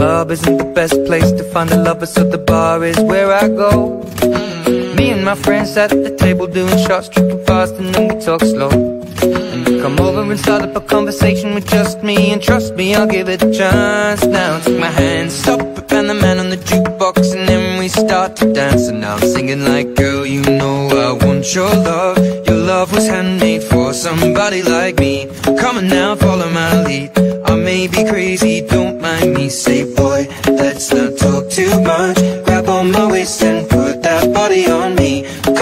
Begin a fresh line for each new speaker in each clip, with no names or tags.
club isn't the best place to find a lover, so the bar is where I go. Me and my friends at the table doing shots, tripping fast, and then we talk slow. Come over and start up a conversation with just me, and trust me, I'll give it a chance. Now take my hand, stop it, Van the Man on the jukebox, and then we start to dance. And I'm singing like, girl, you know I want your love. Your love was handmade for somebody like me. Come on now, follow my lead.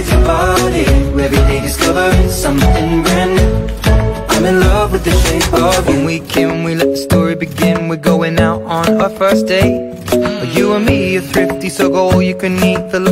With your body. Every day discovering something brand new. I'm in love with the shape of you. When we can, we let the story begin. We're going out on our first date. You and me are thrifty, so go all you can eat. Fill